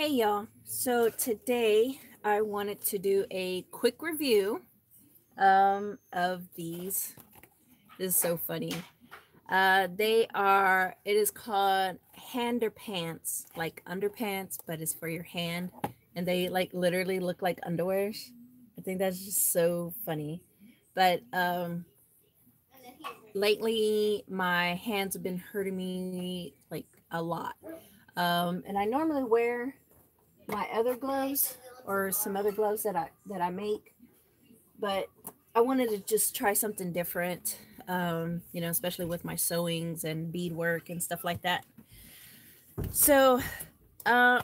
Hey y'all. So today I wanted to do a quick review um, of these. This is so funny. Uh, they are, it is called Handerpants, like underpants, but it's for your hand. And they like literally look like underwears. I think that's just so funny. But um, lately my hands have been hurting me like a lot. Um, and I normally wear my other gloves or some other gloves that I that I make, but I wanted to just try something different. Um, you know, especially with my sewings and beadwork and stuff like that. So, uh,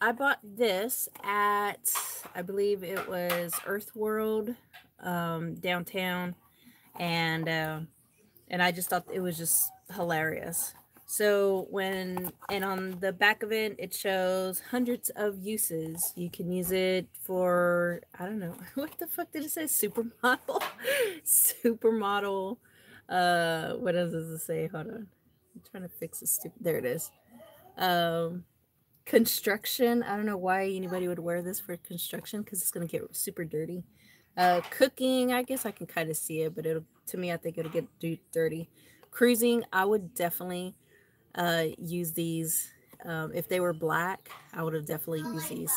I bought this at I believe it was Earth World um, downtown, and uh, and I just thought it was just hilarious. So when and on the back of it, it shows hundreds of uses. You can use it for I don't know what the fuck did it say? Supermodel, supermodel. Uh, what does it say? Hold on, I'm trying to fix this. Stupid. There it is. Um, construction. I don't know why anybody would wear this for construction because it's gonna get super dirty. Uh, cooking. I guess I can kind of see it, but it'll to me, I think it'll get dirty. Cruising. I would definitely uh, use these. Um, if they were black, I would have definitely used these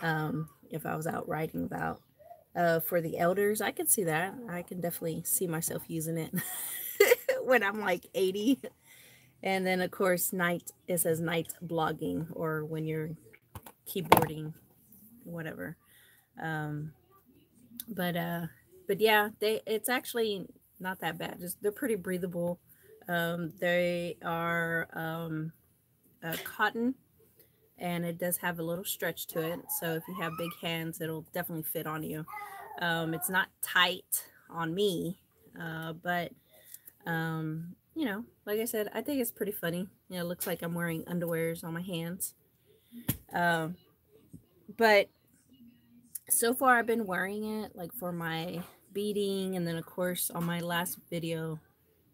um, if I was out riding about. Uh, for the elders, I can see that. I can definitely see myself using it when I'm like 80. And then, of course, night, it says night blogging or when you're keyboarding, whatever. Um, but, uh, but yeah, they, it's actually not that bad. Just, they're pretty breathable. Um, they are um, uh, cotton and it does have a little stretch to it. So if you have big hands, it'll definitely fit on you. Um, it's not tight on me, uh, but um, you know, like I said, I think it's pretty funny. You know, it looks like I'm wearing underwears on my hands. Um, but so far I've been wearing it like for my beading and then of course on my last video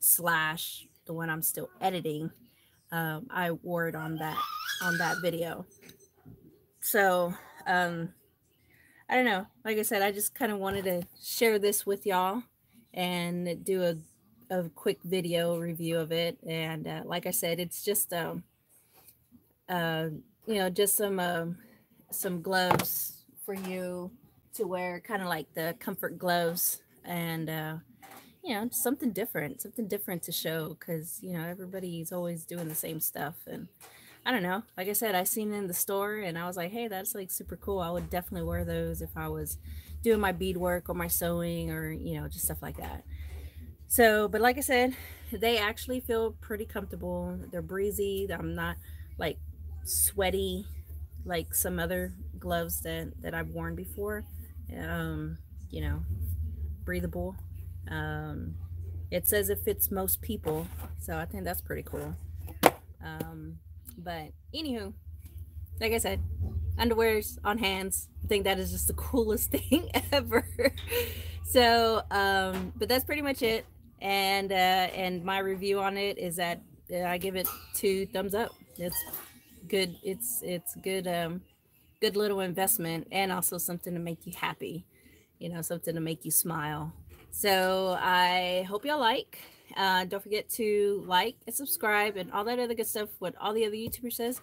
slash the one I'm still editing, um, I wore it on that on that video. So um, I don't know. Like I said, I just kind of wanted to share this with y'all and do a a quick video review of it. And uh, like I said, it's just um, uh, you know, just some uh, some gloves for you to wear, kind of like the comfort gloves, and uh, you know, something different, something different to show because, you know, everybody's always doing the same stuff. And I don't know, like I said, I seen in the store and I was like, hey, that's like super cool. I would definitely wear those if I was doing my bead work or my sewing or, you know, just stuff like that. So, but like I said, they actually feel pretty comfortable. They're breezy. I'm not like sweaty like some other gloves that, that I've worn before. Um, you know, breathable um, it says it fits most people, so I think that's pretty cool. Um, but anywho, like I said, underwears on hands. I think that is just the coolest thing ever. so, um, but that's pretty much it. And uh, and my review on it is that uh, I give it two thumbs up. It's good. It's it's good. Um, good little investment, and also something to make you happy. You know, something to make you smile. So I hope y'all like. Uh, don't forget to like and subscribe and all that other good stuff. What all the other YouTubers says.